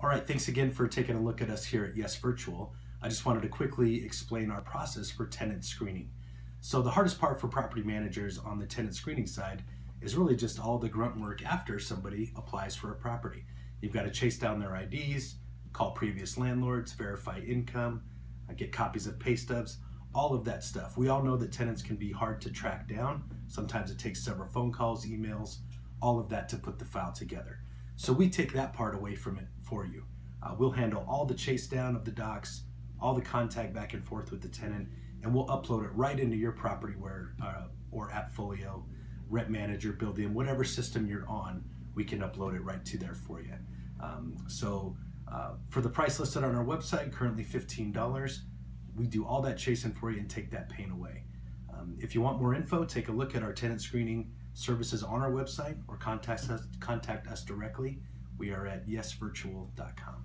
All right, thanks again for taking a look at us here at Yes Virtual. I just wanted to quickly explain our process for tenant screening. So the hardest part for property managers on the tenant screening side is really just all the grunt work after somebody applies for a property. You've got to chase down their IDs, call previous landlords, verify income, uh, get copies of pay stubs, all of that stuff. We all know that tenants can be hard to track down. Sometimes it takes several phone calls, emails, all of that to put the file together. So we take that part away from it for you. Uh, we'll handle all the chase down of the docs, all the contact back and forth with the tenant, and we'll upload it right into your Propertyware uh, or AppFolio, Rent Manager, Buildium, whatever system you're on, we can upload it right to there for you. Um, so uh, for the price listed on our website, currently $15, we do all that chasing for you and take that pain away. If you want more info, take a look at our tenant screening services on our website or contact us, contact us directly. We are at yesvirtual.com.